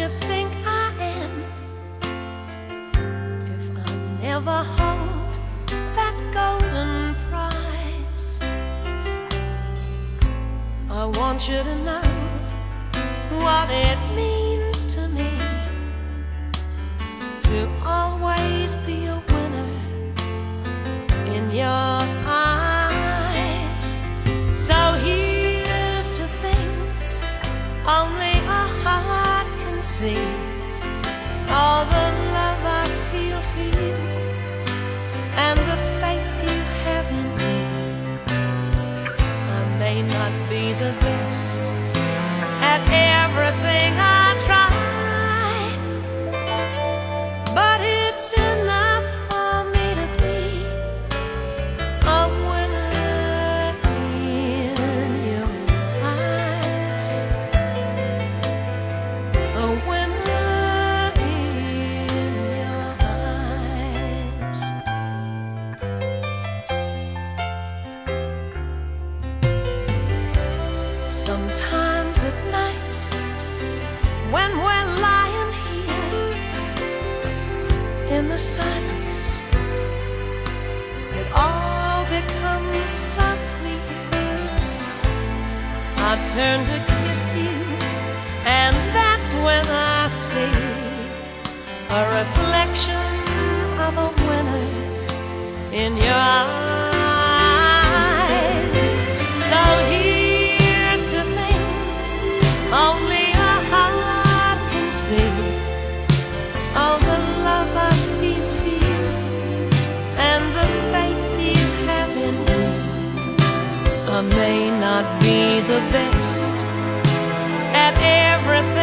you think I am? If I never hold that golden prize I want you to know what not be the best at everything I silence, it all becomes so clear. I turn to kiss you, and that's when I see a reflection of a winner in your eyes. I may not be the best at everything.